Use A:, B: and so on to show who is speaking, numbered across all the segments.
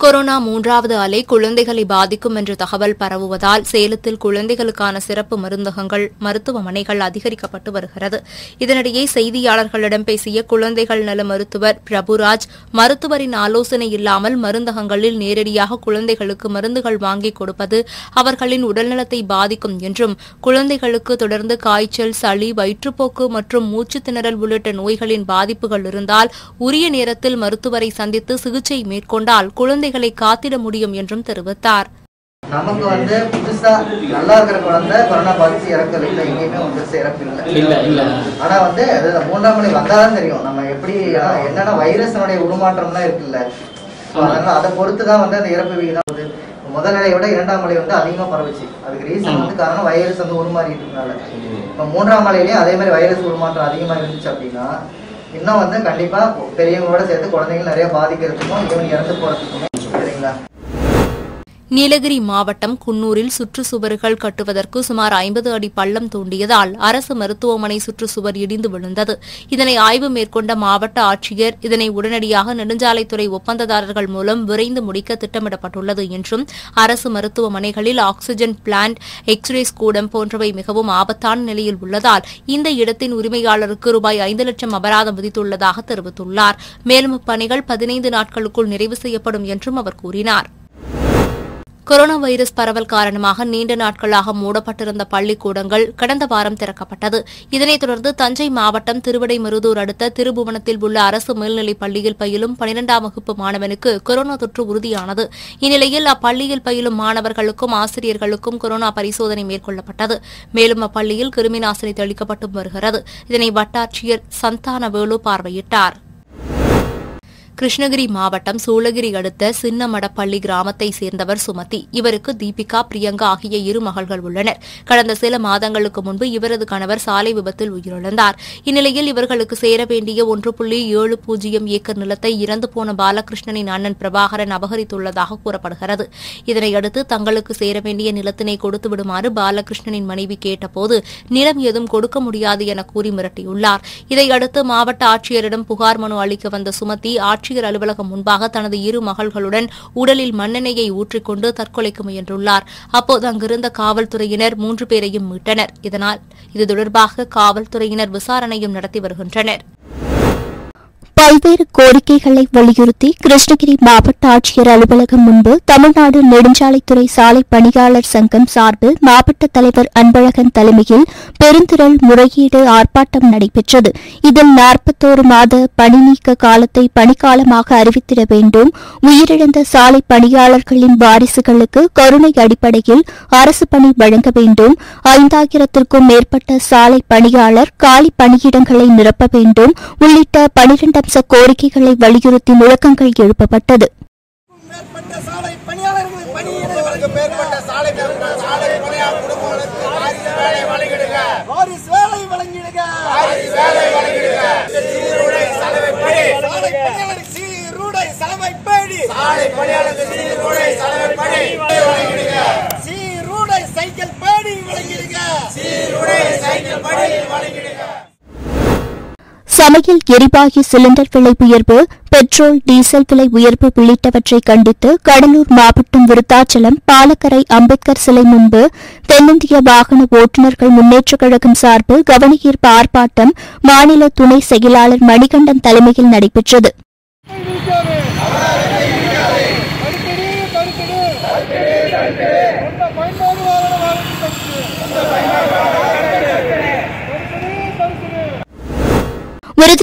A: Corona மூன்றாவது அலை குழந்தைகளை பாதிக்கும் என்ற தகவல் பரவுவதால் சேலத்தில் குழந்தைகளுக்கான சிறப்பு மருந்தகங்கள் மருத்துவமனைகள் அதிகரிக்கப்பட்டு வருகிறது. இதனிடையே செய்தியாளர்களிடம் பேசிய குழந்தைகள் நல மருத்துவர் பிரபுராஜ் மருத்துவரின் ஆலோசனை இல்லாமல் மருந்தகங்களில் நேரடியாக குழந்தைகளுக்கு மருந்துகள் வாங்கிக் கொடுப்பது அவர்களின் உடல்நலத்தை பாதிக்கும் என்றும் குழந்தைகளுக்கு தொடர்ந்து காய்ச்சல் சளி வயிற்றுப்போக்கு மற்றும் மூச்சு திணறல் உள்ளிட்ட நோய்களின் பாதிப்புகள் இருந்தால் உரிய நேரத்தில் மருத்துவரை சந்தித்து சிகிச்சை மேற்கொண்டால் குழந்தை குழந்தைகளை காத்திட முடியும் என்றும் தெரிவித்தார்.
B: நமக்கு வந்து புதுசா நல்லா இருக்கிற குழந்தை கொரோனா பாதிச்சு இறக்கல இல்லை எங்கேயுமே வந்து இறப்பு இல்லை
C: இல்ல இல்ல.
B: ஆனா வந்து அது மூன்றாம் மணி வந்தாதான் தெரியும். நம்ம எப்படி என்னன்னா வைரஸனுடைய உருமாற்றம்லாம் இருக்குல்ல. So, அதனால அதை பொறுத்து தான் வந்து அந்த இறப்பு விகிதம் வந்து முதல் நிலையை விட இரண்டாம் மலை வந்து அதிகமா பரவுச்சு. அதுக்கு ரீசன் வந்து காரணம் வைரஸ் வந்து உருமாறிட்டு இருக்கனால. இப்போ மூன்றாம் மலையிலயும் அதே மாதிரி வைரஸ் உருமாற்றம் அதிகமா இருந்துச்சு அப்படின்னா இன்னும் வந்து கண்டிப்பா பெரியவங்களோட சேர்த்து குழந்தைகள் நிறைய பாதிக்கிறதுக்கும் ஈவன் இறந்து போறதுக்குமே né?
A: நீலகிரி மாவட்டம் குன்னூரில் சுற்றுச்சுவர்கள் கட்டுவதற்கு சுமார் ஐம்பது அடி பள்ளம் தோண்டியதால் அரசு மருத்துவமனை சுற்றுச்சுவர் இடிந்து விழுந்தது. இதனை ஆய்வு மேற்கொண்ட மாவட்ட ஆட்சியர் இதனை உடனடியாக நெடுஞ்சாலைத்துறை ஒப்பந்ததாரர்கள் மூலம் விரைந்து முடிக்க திட்டமிடப்பட்டுள்ளது என்றும் அரசு மருத்துவமனைகளில் ஆக்ஸிஜன் பிளான்ட் எக்ஸ்ரேஸ் கூடம் போன்றவை மிகவும் ஆபத்தான நிலையில் உள்ளதால் இந்த இடத்தின் உரிமையாளருக்கு ரூபாய் ஐந்து லட்சம் அபராதம் விதித்துள்ளதாக தெரிவித்துள்ளார். மேலும் இப்பணிகள் பதினைந்து நாட்களுக்குள் நிறைவு செய்யப்படும் என்றும் அவர் கூறினார். கொரோனா வைரஸ் பரவல் காரணமாக நீண்ட நாட்களாக மூடப்பட்டிருந்த பள்ளிக்கூடங்கள் கடந்த வாரம் திறக்கப்பட்டது. இதனைத் தொடர்ந்து தஞ்சை மாவட்டம் திருவிடைமருதூர் அடுத்த திருபுவனத்தில் உள்ள அரசு மேல்நிலைப் பள்ளியில் பயிலும் பனிரெண்டாம் வகுப்பு மாணவனுக்கு கொரோனா தொற்று உறுதியானது. இந்நிலையில் அப்பள்ளியில் பயிலும் மாணவர்களுக்கும் ஆசிரியர்களுக்கும் கொரோனா பரிசோதனை மேற்கொள்ளப்பட்டது. மேலும் அப்பள்ளியில் கிருமிநாசினி தெளிக்கப்பட்டும் வருகிறது. இதனை வட்டாட்சியர் சந்தானவேலு பார்வையிட்டார். கிருஷ்ணகிரி மாவட்டம் சூளகிரி அடுத்த சின்னமடப்பள்ளி கிராமத்தை சேர்ந்தவர் சுமதி. இவருக்கு தீபிகா பிரியங்கா ஆகிய இரு மகள்கள் உள்ளனர். கடந்த சில மாதங்களுக்கு முன்பு இவரது கணவர் சாலை விபத்தில் உயிரிழந்தார். இந்நிலையில் இவர்களுக்கு சேர வேண்டிய ஒன்று புள்ளி ஏழு பூஜ்ஜியம் ஏக்கர் நிலத்தை இறந்து போன பாலகிருஷ்ணனின் அண்ணன் பிரபாகரன் அபகரித்துள்ளதாக கூறப்படுகிறது. இதனையடுத்து தங்களுக்கு சேர வேண்டிய நிலத்தினை கொடுத்து விடுமாறு பாலகிருஷ்ணனின் மனைவி கேட்டபோது நிலம் ஏதும் கொடுக்க முடியாது என கூறி மிரட்டியுள்ளார். இதையடுத்து மாவட்ட ஆட்சியரிடம் புகார் மனு அளிக்க வந்த சுமதி ஆட்சியர் அலுவலகம் முன்பாக தனது இரு மகள்களுடன் உடலில் மண்ணெண்ணெயை ஊற்றிக்கொண்டு தற்கொலைக்கு முயன்றுள்ளார். அப்போது அங்கிருந்த காவல்துறையினர் மூன்று பேரையும் மீட்டனர். இதனால் இது தொடர்பாக காவல்துறையினர் விசாரணையும் நடத்தி வருகின்றனர்.
D: பல்வேறு கோரிக்கைகளை வலியுறுத்தி கிருஷ்ணகிரி மாவட்ட ஆட்சியர் அலுவலகம் முன்பு தமிழ்நாடு நெடுஞ்சாலைத்துறை சாலை பணியாளர் சங்கம் சார்பில் மாவட்ட தலைவர் அன்பழகன் தலைமையில் பெருந்திரள் முறையீடு ஆர்ப்பாட்டம் நடைபெற்றது. இதில் நாற்பத்தோரு மாத பணி நீக்க காலத்தை பணிக்காலமாக அறிவித்திட வேண்டும். உயிரிழந்த சாலை பணியாளர்களின் வாரிசுகளுக்கு கருணை அடிப்படையில் அரசு பணி வழங்க வேண்டும். ஐந்தாயிரத்திற்கும் மேற்பட்ட சாலை பணியாளர் காலி பணியிடங்களை நிரப்ப வேண்டும். உள்ளிட்ட பனிரெண்டு அம்ச கோரிக்கைகளை வலியுறுத்தி முழக்கங்கள் எழுப்பப்பட்டது.
E: மேற்பட்ட சாலை பணியாளர்கள் பணியிட மேற்பட்ட சாலை சாலை பணியாளர் குடும்பங்களுக்கு வாரிசு வேலை வழங்கிடுங்க வாரிசு வேலை வழங்கிடுங்க வாரிசு வேலை வழங்கிடுங்க சீருடை சலவை படி சாலை பணியாளர் சீருடை சலவை படி சாலை பணியாளர் சீருடை சலவை படி வழங்கிடுங்க சீருடை சைக்கிள் படி வழங்கிடுங்க சீருடை சைக்கிள் படி வழங்கிடுங்க
D: சமையல் எரிவாயு சிலிண்டர் விலை உயர்வு பெட்ரோல் டீசல் விலை உயர்வு உள்ளிட்டவற்றை கண்டித்து கடலூர் மாவட்டம் விருத்தாச்சலம் பாலக்கரை அம்பேத்கர் சிலை முன்பு தென்னிந்திய வாகன ஓட்டுநர்கள் முன்னேற்றக் கழகம் சார்பில் கவனஈர்ப்பு ஆர்ப்பாட்டம் மாநில துணை செயலாளர் மணிகண்டன் தலைமையில் நடைபெற்றது.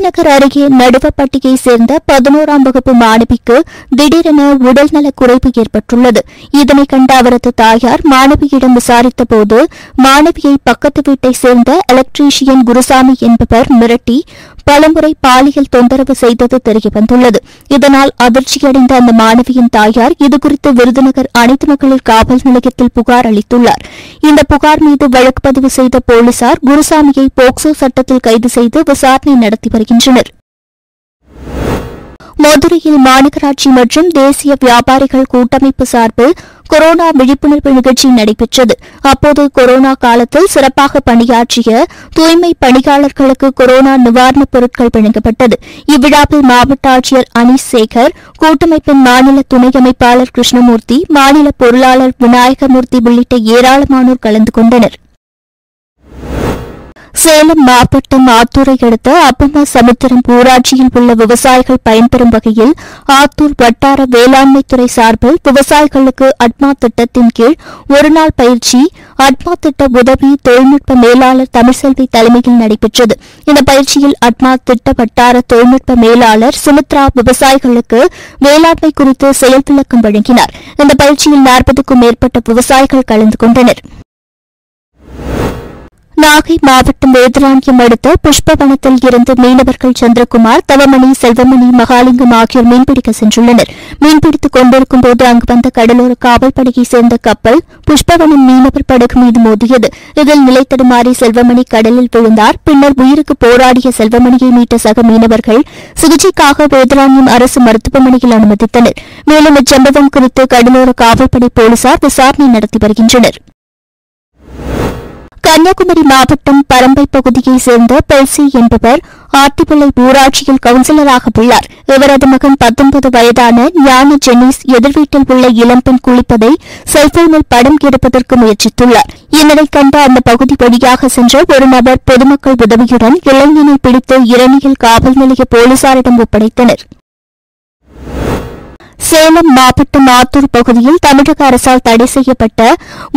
D: விருதுநகர் அருகே நடுவப்பட்டியை சேர்ந்த பதினோராம் வகுப்பு மாணவிக்கு திடீரென உடல்நலக் குறைப்பு ஏற்பட்டுள்ளது. இதனை கண்ட அவரது தாயார் மாணவியிடம் விசாரித்தபோது மாணவியை பக்கத்து வீட்டை சேர்ந்த எலக்ட்ரீஷியன் குருசாமி என்பவர் மிரட்டி பலமுறை பாலியல் தொந்தரவு செய்தது தெரியவந்துள்ளது இதனால் அதிர்ச்சியடைந்த அந்த மாணவியின் தாயார் இதுகுறித்து விருதுநகர் அனைத்து மகளிர் காவல் நிலையத்தில் புகார் அளித்துள்ளார். இந்த புகார் மீது வழக்கு பதிவு செய்த போலீசார் குருசாமியை போக்சோ சட்டத்தில் கைது செய்து விசாரணை நடத்தி வருகின்றனர். மதுரையில் மாநகராட்சி மற்றும் தேசிய வியாபாரிகள் கூட்டமைப்பு சார்பில் கொரோனா விழிப்புணர்வு நிகழ்ச்சி நடைபெற்றது. அப்போது கொரோனா காலத்தில் சிறப்பாக பணியாற்றிய தூய்மை பணியாளர்களுக்கு கொரோனா நிவாரணப் பொருட்கள் வழங்கப்பட்டது. இவ்விழாவில் மாவட்ட ஆட்சியர் அனீஸ் சேகர் கூட்டமைப்பின் மாநில துணை அமைப்பாளர் கிருஷ்ணமூர்த்தி மாநில பொருளாளர் விநாயகமூர்த்தி உள்ளிட்ட ஏராளமானோர் கலந்து கொண்டனர். சேலம் மாவட்டம் ஆத்தூரை அடுத்த அப்பம்மா சமுத்திரம் ஊராட்சியில் உள்ள விவசாயிகள் பயன்பெறும் வகையில் ஆத்தூர் வட்டார வேளாண்மைத்துறை சார்பில் விவசாயிகளுக்கு அட்மா திட்டத்தின் கீழ் ஒருநாள் பயிற்சி அட்மா திட்ட உதவி தொழில்நுட்ப மேலாளர் தமிழ்செல்வி தலைமையில் நடைபெற்றது. இந்த பயிற்சியில் அட்மா திட்ட வட்டார தொழில்நுட்ப மேலாளர் சுமித்ரா விவசாயிகளுக்கு வேளாண்மை குறித்து செயல் விளக்கம் வழங்கினார். இந்த பயிற்சியில் நாற்பதுக்கும் மேற்பட்ட விவசாயிகள் கலந்து கொண்டனர். நாகை மாவட்டம் வேதராண்டியம் அடுத்த புஷ்பவனத்தில் இருந்து மீனவர்கள் சந்திரகுமார் தவமணி செல்வமணி மகாலிங்கம் ஆகியோர் மீன்பிடிக்க சென்றுள்ளனர். மீன்பிடித்துக் கொண்டிருக்கும் போது அங்கு வந்த கடலோர காவல்படையைச் சேர்ந்த கப்பல் புஷ்பவனம் மீனவர் படகு மீது மோதியது. இதில் நிலை தடுமாறி செல்வமணி கடலில் விழுந்தார். பின்னர் உயிருக்கு போராடிய செல்வமணியை மீட்ட சக மீனவர்கள் சிகிச்சைக்காக வேதராண்டியம் அரசு மருத்துவமனையில் அனுமதித்தனர். மேலும் இச்சம்பவம் குறித்து கடலோர காவல்படை போலீசார் விசாரணை நடத்தி வருகின்றனர். கன்னியாகுமரி மாவட்டம் பரம்பை பகுதியைச் சேர்ந்த பெல்சி என்பவர் ஆத்திப்பிள்ளை ஊராட்சியில் கவுன்சிலராக உள்ளார். இவரது மகன் பத்தொன்பது வயதான ஞான ஜெனிஸ் எதிர்வீட்டில் உள்ள இளம்பெண் குளிப்பதை செல்போனில் படம் எடுப்பதற்கு முயற்சித்துள்ளார். இதனை கண்ட அந்த பகுதி வழியாக சென்ற ஒரு நபர் பொதுமக்கள் உதவியுடன் இளைஞனை பிடித்து இரணியல் காவல் நிலைய போலீசாரிடம் ஒப்படைத்தனர். சேலம் மாவட்டம் ஆத்தூர் பகுதியில் தமிழக அரசால் தடை செய்யப்பட்ட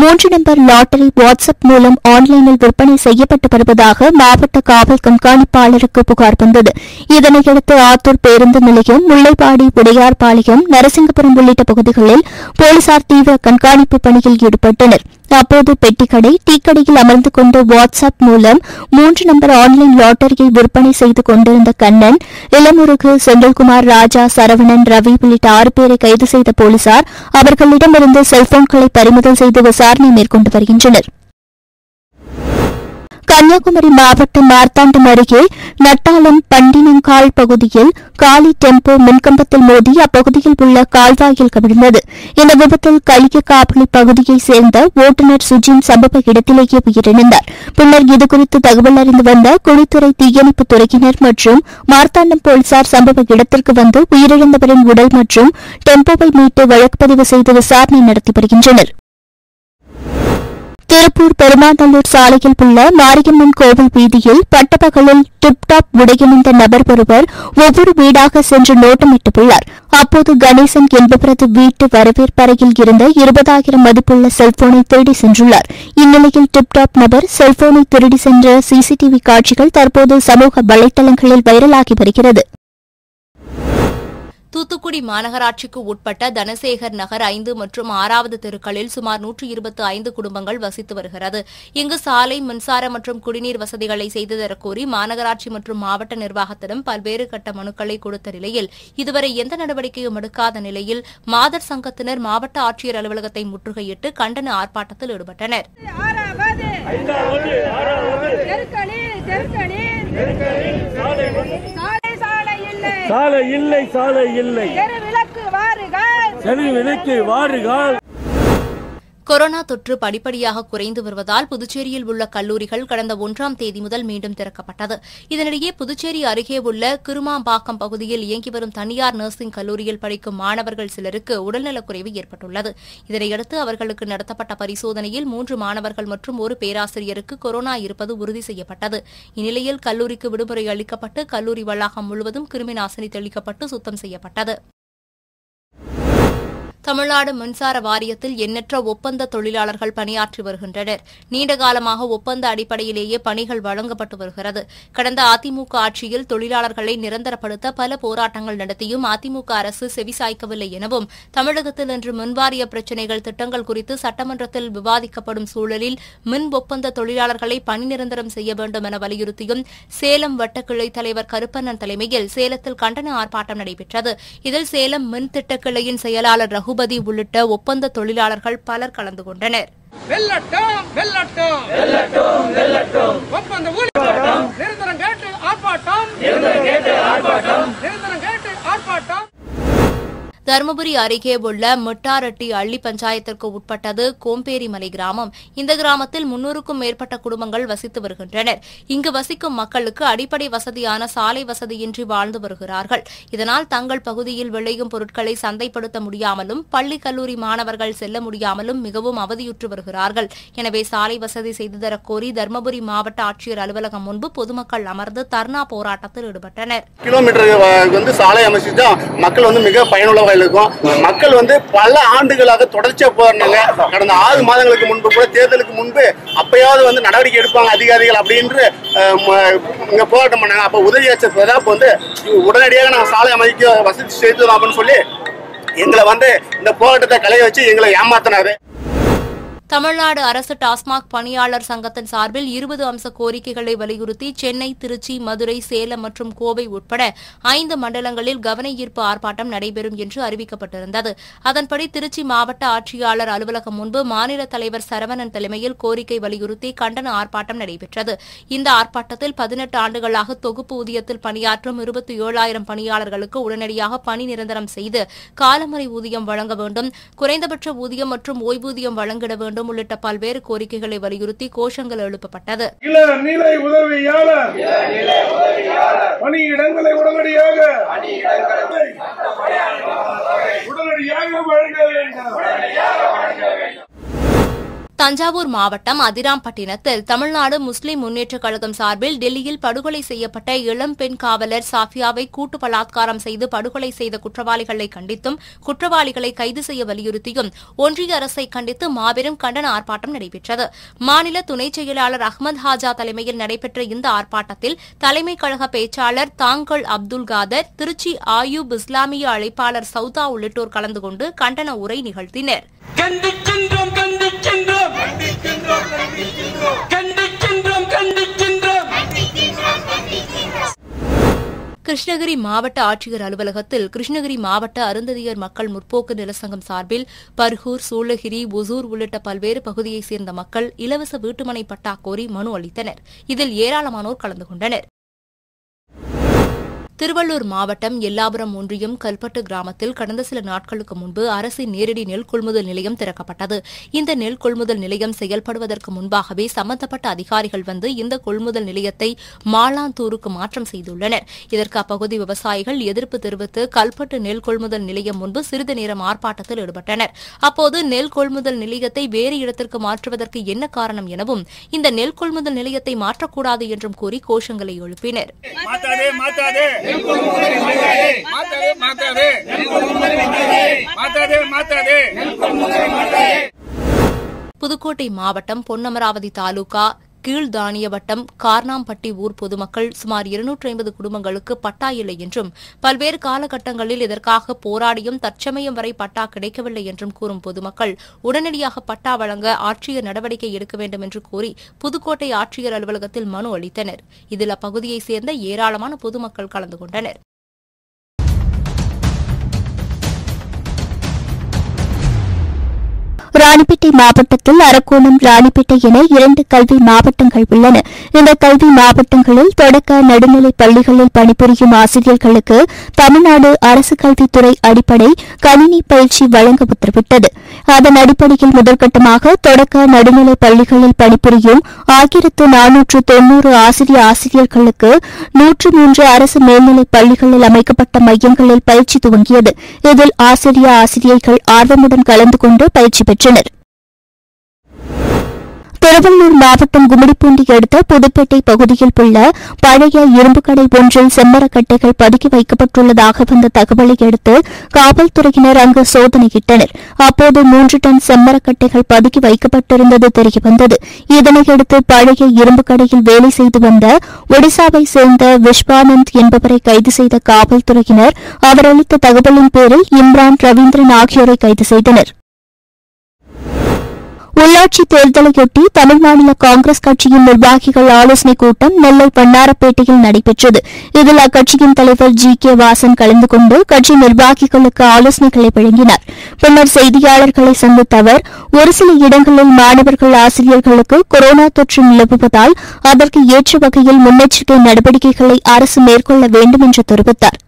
D: மூன்று நம்பர் லாட்டரி வாட்ஸ்அப் மூலம் ஆன்லைனில் விற்பனை செய்யப்பட்டு வருவதாக மாவட்ட காவல் கண்காணிப்பாளருக்கு புகார் வந்தது. இதனையடுத்து ஆத்தூர் பேருந்து நிலையம் முல்லைப்பாடி உடையார்பாளையம் நரசிங்கபுரம் உள்ளிட்ட பகுதிகளில் போலீசார் தீவிர கண்காணிப்பு பணியில் ஈடுபட்டனர். அப்போது பெட்டிக்கடை டீக்கடையில் அமர்ந்து கொண்டு வாட்ஸ்அப் மூலம் மூன்று நம்பர் ஆன்லைன் லாட்டரியை விற்பனை செய்து கொண்டிருந்த கண்ணன் இளமுருகு செந்தில்குமார் ராஜா சரவணன் ரவி உள்ளிட்ட ஆறு பேரை கைது செய்த போலீசார் அவர்களிடமிருந்து செல்போன்களை பறிமுதல் செய்து விசாரணை மேற்கொண்டு வருகின்றனர். கன்னியாகுமரி மாவட்டம் மார்த்தாண்டம் அருகே நட்டாளம் பண்டினங்கால் பகுதியில் காலி டெம்போ மின்கம்பத்தில் மோதி அப்பகுதியில் உள்ள கால்வாயில் கவிழ்ந்தது. இந்த விபத்தில் கலியக்காப்பளி பகுதியைச் சேர்ந்த ஓட்டுநர் சுஜின் சம்பவ இடத்திலேயே உயிரிழந்தார். பின்னர் இதுகுறித்து தகவல் அறிந்து வந்த குழித்துறை தீயணைப்புத் துறையினர் மற்றும் மார்த்தாண்டம் போலீசார் சம்பவ இடத்திற்கு வந்து உயிரிழந்தவரின் உடல் மற்றும் டெம்போவை மீட்டு வழக்கு பதிவு செய்து விசாரணை நடத்தி வருகின்றனர். திருப்பூர் பெருமாநல்லூர் சாலையில் உள்ள மாரியம்மன் கோவில் வீதியில் பட்டப்பகலில் டிப்டாப் உடையணிந்த நபர் ஒருவர் ஒவ்வொரு வீடாக சென்று நோட்டமிட்டுள்ளார் அப்போது கணேசன் என்பவரது வீட்டு வரவேற்பறையில் இருந்த இருபதாயிரம் மதிப்புள்ள செல்போனை திருடி சென்றுள்ளார். இந்நிலையில் டிப்டாப் நபர் செல்போனை திருடி சென்ற சிசிடிவி காட்சிகள் தற்போது சமூக வலைதளங்களில் வைரலாகி வருகிறது.
A: தூத்துக்குடி மாநகராட்சிக்கு உட்பட்ட தனசேகர் நகர் ஐந்து மற்றும் ஆறாவது தெருக்களில் சுமார் நூற்று இருபத்தி ஐந்து குடும்பங்கள் வசித்து வருகிறது. இங்கு சாலை மின்சார மற்றும் குடிநீர் வசதிகளை செய்து தரக்கோரி மாநகராட்சி மற்றும் மாவட்ட நிர்வாகத்திடம் பல்வேறு கட்ட மனுக்களை கொடுத்த நிலையில் இதுவரை எந்த நடவடிக்கையும் எடுக்காத நிலையில் மாதர் சங்கத்தினர் மாவட்ட ஆட்சியர் அலுவலகத்தை முற்றுகையிட்டு கண்டன ஆர்ப்பாட்டத்தில் ஈடுபட்டனர்.
C: தெருக்களி தெருக்களி சாலை இல்லை
F: சாலை இல்லை.
C: தெரு விளக்கு
F: வாருங்கள்.
A: கொரோனா தொற்று படிப்படியாக குறைந்து வருவதால் புதுச்சேரியில் உள்ள கல்லூரிகள் கடந்த ஒன்றாம் தேதி முதல் மீண்டும் திறக்கப்பட்டது. இதனிடையே புதுச்சேரி அருகே உள்ள கிருமாம்பாக்கம் பகுதியில் இயங்கி வரும் தனியார் நர்சிங் கல்லூரியில் படிக்கும் மாணவர்கள் சிலருக்கு உடல்நலக்குறைவு ஏற்பட்டுள்ளது. இதனையடுத்து அவர்களுக்கு நடத்தப்பட்ட பரிசோதனையில் மூன்று மாணவர்கள் மற்றும் ஒரு பேராசிரியருக்கு கொரோனா இருப்பது உறுதி செய்யப்பட்டது. இந்நிலையில் கல்லூரிக்கு விடுமுறை அளிக்கப்பட்டு கல்லூரி வளாகம் முழுவதும் கிருமி நாசினி தெளிக்கப்பட்டு சுத்தம் செய்யப்பட்டது. தமிழ்நாடு மின்சார வாரியத்தில் எண்ணற்ற ஒப்பந்த தொழிலாளர்கள் பணியாற்றி வருகின்றனர். நீண்ட காலமாக ஒப்பந்த அடிப்படையிலேயே பணிகள் வழங்கப்பட்டு வருகிறது. கடந்த அதிமுக ஆட்சியில் தொழிலாளர்களை நிரந்தரப்படுத்த பல போராட்டங்கள் நடத்தியும் அதிமுக அரசு செவிசாய்க்கவில்லை எனவும் தமிழகத்தில் இன்று மின்வாரிய பிரச்சினைகள் திட்டங்கள் குறித்து சட்டமன்றத்தில் விவாதிக்கப்படும் சூழலில் மின் ஒப்பந்த தொழிலாளர்களை பணி நிரந்தரம் செய்ய வேண்டும் என வலியுறுத்தியும் சேலம் வட்டக்கிளை தலைவர் கருப்பண்ணன் தலைமையில் சேலத்தில் கண்டன ஆர்ப்பாட்டம் நடைபெற்றது. இதில் சேலம் மின் திட்டக்கிளையின் செயலாளர் ரகு ரகுபதி உள்ளிட்ட ஒப்பந்த தொழிலாளர்கள் பலர் கலந்து கொண்டனர்.
E: ஒப்பந்த ஊழியர் நிரந்தரம் கேட்டு ஆர்ப்பாட்டம். நிரந்தரம் கேட்டு ஆர்ப்பாட்டம். நிரந்தரம் கேட்டு ஆர்ப்பாட்டம்
A: தருமபுரி அருகே உள்ள முட்டாரட்டி அள்ளி பஞ்சாயத்திற்கு உட்பட்டது கோம்பேரிமலை கிராமம். இந்த கிராமத்தில் முன்னூறுக்கும் மேற்பட்ட குடும்பங்கள் வசித்து வருகின்றனர். இங்கு வசிக்கும் மக்களுக்கு அடிப்படை வசதியான சாலை வசதியின்றி வாழ்ந்து வருகிறார்கள். இதனால் தங்கள் பகுதியில் விளையும் பொருட்களை சந்தைப்படுத்த முடியாமலும் பள்ளி கல்லூரி மாணவர்கள் செல்ல முடியாமலும் மிகவும் அவதியுற்று வருகிறார்கள். எனவே சாலை வசதி செய்து தரக் கோரி தருமபுரி மாவட்ட ஆட்சியர் அலுவலகம் முன்பு பொதுமக்கள் அமர்ந்து தர்ணா போராட்டத்தில் ஈடுபட்டனர்.
G: கிலோமீட்டர் வந்து சாலை அமைச்சு மக்கள் வந்து மிக பயனுள்ள இருக்கும். மக்கள் வந்து பல ஆண்டுகளாக தொடர்ச்சியா போறாங்க கடந்த ஆறு மாதங்களுக்கு முன்பு கூட தேர்தலுக்கு முன்பு அப்பயாவது வந்து நடவடிக்கை எடுப்பாங்க அதிகாரிகள் அப்படின்ட்டு இங்க போராட்டம் பண்ணாங்க. அப்ப உதவியாச்சர் பிரதாப் வந்து உடனடியாக நாங்கள் சாலை அமைக்க வசதி செய்து அப்படின்னு சொல்லி எங்களை வந்து இந்த போராட்டத்தை கலைய வச்சு எங்களை ஏமாத்தினாரு.
A: தமிழ்நாடு அரசு டாஸ்மாக் பணியாளர் சங்கத்தின் சார்பில் இருபது அம்ச கோரிக்கைகளை வலியுறுத்தி சென்னை திருச்சி மதுரை சேலம் மற்றும் கோவை உட்பட ஐந்து மண்டலங்களில் கவன ஈர்ப்பு ஆர்ப்பாட்டம் நடைபெறும் என்று அறிவிக்கப்பட்டிருந்தது. அதன்படி திருச்சி மாவட்ட ஆட்சியாளர் அலுவலகம் முன்பு மாநில தலைவர் சரவணன் தலைமையில் கோரிக்கை வலியுறுத்தி கண்டன ஆர்ப்பாட்டம் நடைபெற்றது. இந்த ஆர்ப்பாட்டத்தில் பதினெட்டு ஆண்டுகளாக தொகுப்பு ஊதியத்தில் பணியாற்றும் இருபத்தி ஏழாயிரம் பணியாளர்களுக்கு உடனடியாக பணி நிரந்தரம் செய்து காலமுறை ஊதியம் வழங்க வேண்டும் குறைந்தபட்ச ஊதியம் மற்றும் ஓய்வூதியம் வழங்கிட வேண்டும் உள்ளிட்ட பல்வேறு கோரிக்கைகளை வலியுறுத்தி கோஷங்கள் எழுப்பப்பட்டது.
F: நிலை உதவியாளர். பணியிடங்களை உடனடியாக உடனடியாக வழங்க வேண்டும்.
A: தஞ்சாவூர் மாவட்டம் அதிராம்பட்டினத்தில் தமிழ்நாடு முஸ்லிம் முன்னேற்றக் கழகம் சார்பில் டெல்லியில் படுகொலை செய்யப்பட்ட இளம் பெண் காவலர் சாஃபியாவை கூட்டு பலாத்காரம் செய்து படுகொலை செய்த குற்றவாளிகளை கண்டித்தும் குற்றவாளிகளை கைது செய்ய வலியுறுத்தியும் ஒன்றிய அரசை கண்டித்து மாபெரும் கண்டன ஆர்ப்பாட்டம் நடைபெற்றது. மாநில துணைச் செயலாளர் அஹ்மத் ஹாஜா தலைமையில் நடைபெற்ற இந்த ஆர்ப்பாட்டத்தில் தலைமை கழக பேச்சாளர் தாங்கல் அப்துல் காதர் திருச்சி ஆயூப் இஸ்லாமிய அழைப்பாளர் சவுதா உள்ளிட்டோர் கலந்து கொண்டு கண்டன உரை நிகழ்த்தினர். கிருஷ்ணகிரி மாவட்ட ஆட்சியர் அலுவலகத்தில் கிருஷ்ணகிரி மாவட்ட அருந்ததியர் மக்கள் முற்போக்கு நிலசங்கம் சார்பில் பர்கூர் சூளகிரி ஒசூர் உள்ளிட்ட பல்வேறு பகுதியைச் சேர்ந்த மக்கள் இலவச வீட்டுமனை பட்டா கோரி மனு அளித்தனர். இதில் ஏராளமானோர் கலந்து கொண்டனர். திருவள்ளூர் மாவட்டம் எல்லாபுரம் ஒன்றியம் கல்பட்டு கிராமத்தில் கடந்த சில நாட்களுக்கு முன்பு அரசின் நேரடி நெல் கொள்முதல் நிலையம் திறக்கப்பட்டது. இந்த நெல் கொள்முதல் நிலையம் செயல்படுவதற்கு முன்பாகவே சம்பந்தப்பட்ட அதிகாரிகள் வந்து இந்த கொள்முதல் நிலையத்தை மாலாந்தூருக்கு மாற்றம் செய்துள்ளனர். இதற்கு அப்பகுதி விவசாயிகள் எதிர்ப்பு தெரிவித்து கல்பட்டு நெல் கொள்முதல் நிலையம் முன்பு சிறிது நேரம் ஆர்ப்பாட்டத்தில் ஈடுபட்டனர். அப்போது நெல் கொள்முதல் நிலையத்தை வேறு இடத்திற்கு மாற்றுவதற்கு என்ன காரணம் எனவும் இந்த நெல் கொள்முதல் நிலையத்தை மாற்றக்கூடாது என்றும் கூறி கோஷங்களை எழுப்பினர்.
F: மாத்தாதே மாத்தாதே. மாத்தாதே மாத்தாதே. மாத்தாதே மாத்தாதே
A: புதுக்கோட்டை மாவட்டம் பொன்னமராவதி தாலுகா கீழ்தானியவட்டம் கார்னாம்பட்டி ஊர் பொதுமக்கள் சுமார் இருநூற்றி ஐம்பது குடும்பங்களுக்கு பட்டா இல்லை என்றும் பல்வேறு காலகட்டங்களில் இதற்காக போராடியும் தற்சமயம் வரை பட்டா கிடைக்கவில்லை என்றும் கூறும் பொதுமக்கள் உடனடியாக பட்டா வழங்க ஆட்சியர் நடவடிக்கை எடுக்க வேண்டும் என்று கோரி புதுக்கோட்டை ஆட்சியர் அலுவலகத்தில் மனு அளித்தனர். இதில் அப்பகுதியைச் சேர்ந்த ஏராளமான பொதுமக்கள் கலந்து கொண்டனர்.
D: ராணிப்பேட்டை மாவட்டத்தில் அரக்கோணம் ராணிப்பேட்டை என இரண்டு கல்வி மாவட்டங்கள் உள்ளன. இந்த கல்வி மாவட்டங்களில் தொடக்க நடுநிலை பள்ளிகளில் பணிபுரியும் ஆசிரியர்களுக்கு தமிழ்நாடு அரசு கல்வித்துறை அடிப்படை கணினி பயிற்சி வழங்க உத்தரவிட்டது. அதன் அடிப்படையில் முதற்கட்டமாக தொடக்க நடுநிலை பள்ளிகளில் பணிபுரியும் ஆயிரத்து நானூற்று தொன்னூறு ஆசிரிய ஆசிரியர்களுக்கு நூற்று மூன்று அரசு மேல்நிலை பள்ளிகளில் அமைக்கப்பட்ட மையங்களில் பயிற்சி துவங்கியது. இதில் ஆசிரிய ஆசிரியர்கள் ஆர்வமுடன் கலந்து கொண்டு பயிற்சி பெற்றனர். திருவள்ளூர் மாவட்டம் கும்மிடிப்பூண்டி அடுத்த புதுப்பேட்டை பகுதியில் உள்ள பழைய இரும்புக்கடை ஒன்றில் செம்மரக்கட்டைகள் பதுக்கி வைக்கப்பட்டுள்ளதாக வந்த தகவலை அடுத்து காவல்துறையினர் அங்கு சோதனையிட்டனர். அப்போது மூன்று டன் செம்மரக்கட்டைகள் பதுக்கி வைக்கப்பட்டிருந்தது தெரியவந்தது. இதனையடுத்து பழைய இரும்புக்கடையில் வேலை செய்து வந்த ஒடிசாவை சேர்ந்த விஸ்வானந்த் என்பவரை கைது செய்த காவல்துறையினர் அவர் அளித்த தகவலின் பேரில் இம்ரான் ரவீந்திரன் ஆகியோரை கைது செய்தனர். உள்ளாட்சி தேர்தலையொட்டி தமிழ் மாநில காங்கிரஸ் கட்சியின் நிர்வாகிகள் ஆலோசனைக் கூட்டம் நெல்லை பன்னாரப்பேட்டையில் நடைபெற்றது. இதில் அக்கட்சியின் தலைவர் ஜி கே வாசன் கலந்து கொண்டு கட்சி நிர்வாகிகளுக்கு ஆலோசனைகளை வழங்கினார். பின்னர் செய்தியாளர்களை சந்தித்த அவர் ஒரு சில இடங்களில் மாணவர்கள் ஆசிரியர்களுக்கு கொரோனா தொற்று நிலவுவதால் அதற்கு ஏற்ற வகையில் முன்னெச்சரிக்கை நடவடிக்கைகளை அரசு மேற்கொள்ள வேண்டும் என்று தெரிவித்தார்.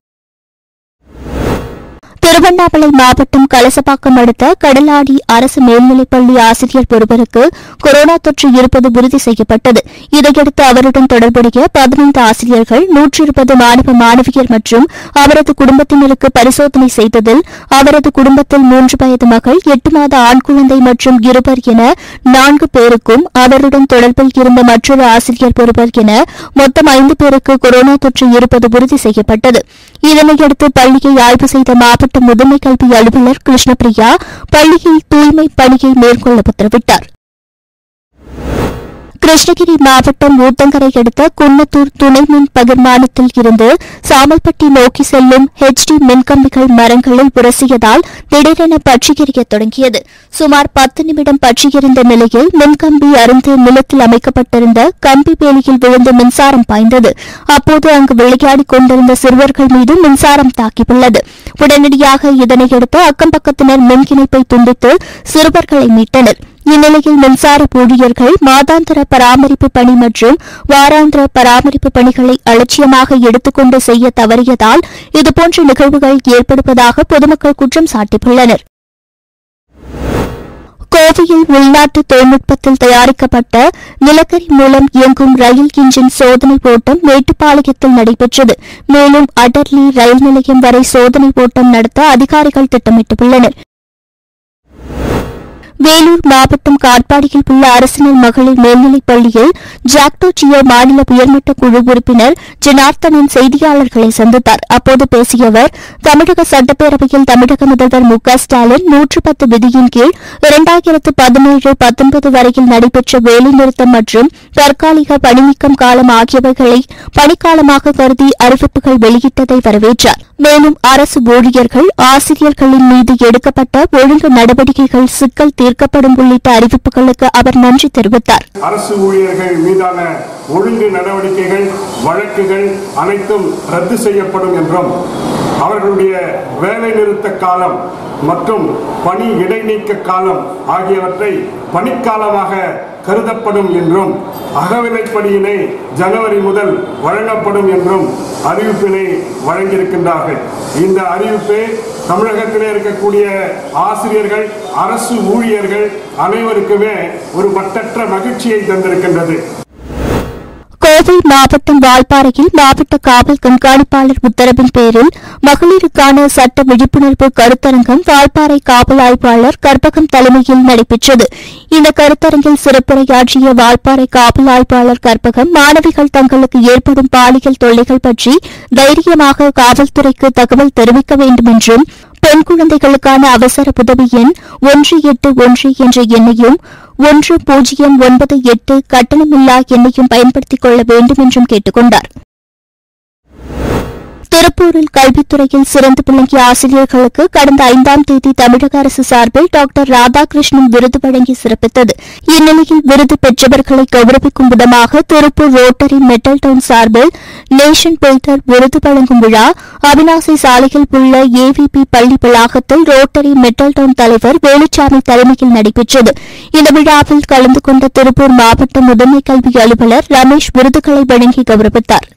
D: திருவண்ணாமலை மாவட்டம் கலசப்பாக்கம் அடுத்த கடலாடி அரசு மேல்நிலைப்பள்ளி ஆசிரியர் ஒருவருக்கு கொரோனா தொற்று இருப்பது உறுதி செய்யப்பட்டது. இதையடுத்து அவருடன் தொடர்புடைய பதினைந்து ஆசிரியர்கள் நூற்றி இருபது மாணவ மாணவியர் மற்றும் அவரது குடும்பத்தினருக்கு பரிசோதனை செய்ததில் அவரது குடும்பத்தில் மூன்று வயது மகள் எட்டு மாத ஆண் குழந்தை மற்றும் இருவர் என நான்கு பேருக்கும் அவருடன் தொடர்பில் இருந்த மற்றொரு ஆசிரியர் ஒருவர் என மொத்தம் ஐந்து பேருக்கு கொரோனா தொற்று இருப்பது உறுதி செய்யப்பட்டது. இதனையடுத்து பள்ளியை ஆய்வு செய்த மாவட்ட முதன்மை கல்வி அலுவலர் கிருஷ்ணபிரியா பள்ளியில் தூய்மை பணியை மேற்கொள்ள உத்தரவிட்டார். கிருஷ்ணகிரி மாவட்டம் ஊத்தங்கரை அடுத்த குன்னத்தூர் துணை மின் பகிர்மானத்தில் இருந்து சாமல்பட்டி நோக்கி செல்லும் ஹெச்டி மின்கம்பிகள் மரங்களில் உரசியதால் திடீரென பற்றியெறிய தொடங்கியது. சுமார் பத்து நிமிடம் பற்றியிருந்த நிலையில் மின்கம்பி அருந்து நிலத்தில் அமைக்கப்பட்டிருந்த கம்பி வேலியில் விழுந்து மின்சாரம் பாய்ந்தது. அப்போது அங்கு விளையாடிக் கொண்டிருந்த சிறுவர்கள் மீது மின்சாரம் தாக்கியுள்ளது. உடனடியாக இதனையடுத்து அக்கம் பக்கத்தினர் மின் இணைப்பை துண்டித்து சிறுவர்களை மீட்டனர். இந்நிலையில் மின்சார ஊழியர்கள் மாதாந்திர பராமரிப்பு பணி மற்றும் வாராந்திர பராமரிப்பு பணிகளை அலட்சியமாக எடுத்துக்கொண்டு செய்ய தவறியதால் இதுபோன்ற நிகழ்வுகள் ஏற்படுவதாக பொதுமக்கள் குற்றம் சாட்டியுள்ளனர். கோவையில் உள்நாட்டு தொழில்நுட்பத்தில் தயாரிக்கப்பட்ட நிலக்கரி மூலம் இயங்கும் ரயில் இன்ஜின் சோதனை ஓட்டம் மேட்டுப்பாளையத்தில் நடைபெற்றது. மேலும் அடர்லி ரயில் நிலையம் வரை சோதனை ஓட்டம் நடத்த அதிகாரிகள் திட்டமிட்டுள்ளனர். வேலூர் மாவட்டம் காட்பாடியில் உள்ள அரசினர் மகளிர் மேல்நிலைப் பள்ளியில் ஜாக்டோ மாநில உயர்மட்ட குழு உறுப்பினர் ஜனார்த்தனன் செய்தியாளர்களை சந்தித்தார். அப்போது பேசிய அவர் தமிழக சட்டப்பேரவையில் தமிழக முதல்வர் மு க ஸ்டாலின் நூற்று பத்து விதியின் கீழ் இரண்டாயிரத்து பதினேழு பத்தொன்பது வரையில் நடைபெற்ற வேலைநிறுத்தம் மற்றும் தற்காலிக பணிநீக்கம் காலம் ஆகியவைகளை பணிக்காலமாக கருதி அறிவிப்புகள் வெளியிட்டதை வரவேற்றார். மேலும் அரசு ஊழியர்கள் ஆசிரியர்களின் மீது எடுக்கப்பட்ட ஒழுங்கு நடவடிக்கைகள் சிக்கல் தீர்க்கப்படும் உள்ளிட்ட அறிவிப்புகளுக்கு அவர் நன்றி தெரிவித்தார்.
F: அரசு ஊழியர்கள் மீதான ஒழுங்கு நடவடிக்கைகள் வழக்குகள் அனைத்தும் ரத்து செய்யப்படும் என்றும் அவர்களுடைய வேலை நிறுத்த காலம் மற்றும் பணி இடைநீக்க காலம் ஆகியவற்றை பணிக்காலமாக கருதப்படும் என்றும் அகவிலைப்படியினை ஜனவரி முதல் வழங்கப்படும் என்றும் அறிவிப்பினை வழங்கியிருக்கின்றார். வழங்கியிருக்கின்றார்கள் இந்த அறிவிப்பு தமிழகத்திலே இருக்கக்கூடிய ஆசிரியர்கள் அரசு ஊழியர்கள் அனைவருக்குமே ஒரு மட்டற்ற மகிழ்ச்சியை தந்திருக்கின்றது.
D: கோவை மாவட்டம் வால்பாறையில் மாவட்ட காவல் கண்காணிப்பாளர் உத்தரவின் பேரில் மகளிருக்கான சட்ட விழிப்புணர்வு கருத்தரங்கம் வால்பாறை காவல் ஆய்வாளர் கற்பகம் தலைமையில் நடைபெற்றது. இந்த கருத்தரங்கில் சிறப்புரையாற்றிய வால்பாறை காவல் ஆய்வாளர் கற்பகம் மாணவிகள் தங்களுக்கு ஏற்படும் பாலியல் தொல்லைகள் பற்றி தைரியமாக காவல்துறைக்கு தகவல் தெரிவிக்க வேண்டும் என்றும் பெண் குழந்தைகளுக்கான அவசர உதவி எண் ஒன்று எட்டு ஒன்று என்ற எண்ணையும் ஒன்று பூஜ்ஜியம் ஒன்பது எட்டு கட்டணமில்லா எண்ணையும் பயன்படுத்திக் கொள்ள வேண்டும் என்றும் கேட்டுக் கொண்டார். திருப்பூரில் கல்வித்துறையில் சிறந்து விளங்கிய ஆசிரியர்களுக்கு கடந்த ஐந்தாம் தேதி தமிழக அரசு சார்பில் டாக்டர் ராதாகிருஷ்ணன் விருது வழங்கி சிறப்பித்தது. இந்நிலையில் விருது பெற்றவர்களை கௌரவிக்கும் விதமாக திருப்பூர் ரோட்டரி மெட்டல் டவுன் சார்பில் நேஷன் பில்டர் விருது வழங்கும் விழா அவினாசி சாலையில் உள்ள ஏவிபி பள்ளி வளாகத்தில் ரோட்டரி மெட்டல் டவுன் தலைவர் வேலுச்சாமி தலைமையில் நடைபெற்றது. இந்த விழாவில் கலந்து கொண்ட திருப்பூர் மாவட்ட முதன்மை கல்வி அலுவலர் ரமேஷ் விருதுகளை வழங்கி கௌரவித்தார்.